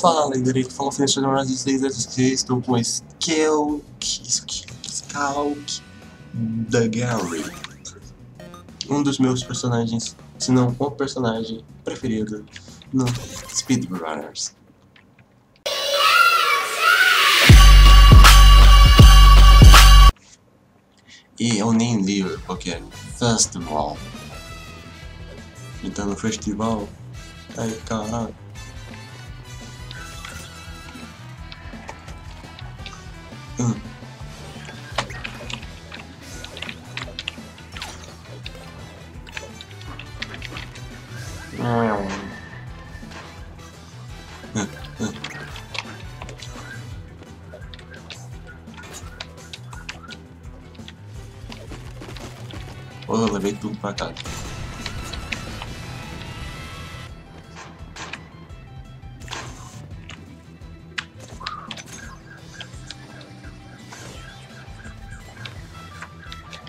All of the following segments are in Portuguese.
Fala, direito, fala frente de mais 16 estou com Skelk, Skalk da Gary. Um dos meus personagens, se não o personagem preferido no Speedrunners. E eu nem li qualquer festival. Então no festival. Ai caralho. Hum. Pô, eu levei tudo pra casa.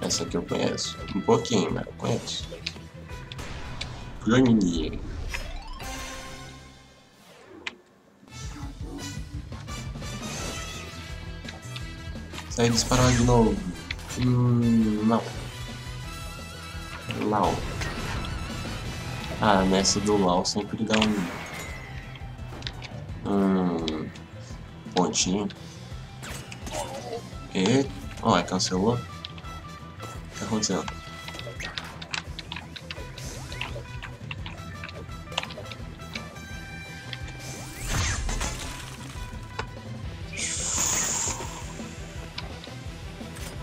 Essa aqui eu conheço. Um pouquinho, mas eu conheço. Granier. Sai disparar de novo. Hum, não. Lau. Ah, nessa do Lau sempre dá um... Um... Pontinho. E... Ó, oh, cancelou. Tá acontecendo?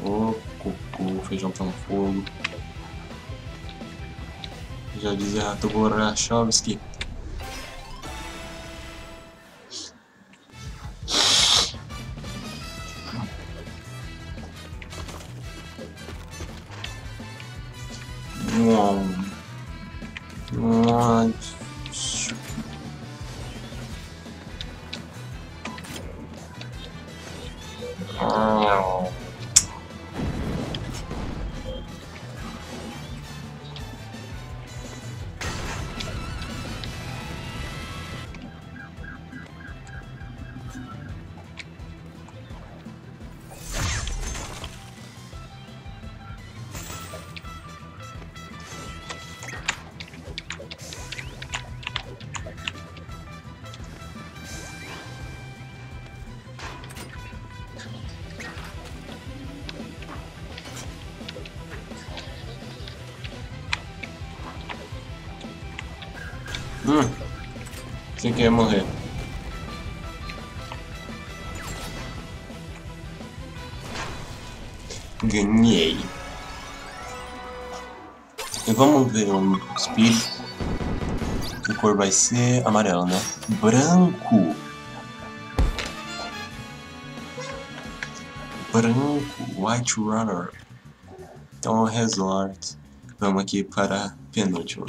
Ô, oh, cocô, feijão tá no fogo. Já dizia Rato Borachowski. Oh. Hum. Quem quer morrer? Ganhei. E vamos ver o speed. Que cor vai ser? Amarelo, né? Branco. Branco. White Runner. Então, resort. Vamos aqui para a penúltima.